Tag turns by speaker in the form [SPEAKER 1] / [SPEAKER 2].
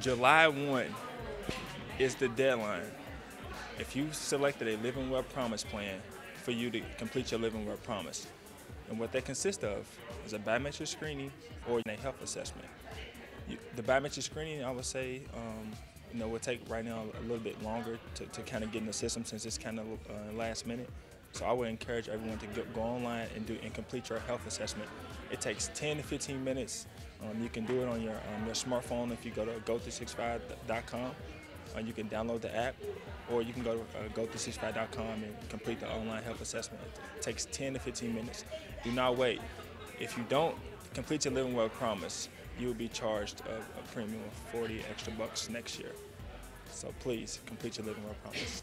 [SPEAKER 1] July 1 is the deadline. If you selected a Living Well Promise plan for you to complete your Living Well Promise, and what that consists of is a biometric screening or a health assessment. You, the biometric screening, I would say, um, you know, will take right now a little bit longer to, to kind of get in the system since it's kind of uh, last minute. So I would encourage everyone to go, go online and do and complete your health assessment. It takes 10 to 15 minutes. Um, you can do it on your um, your smartphone if you go to go365.com. Uh, you can download the app, or you can go to uh, go365.com and complete the online health assessment. It takes 10 to 15 minutes. Do not wait. If you don't complete your Living Well promise, you will be charged a, a premium of 40 extra bucks next year. So please complete your Living Well promise.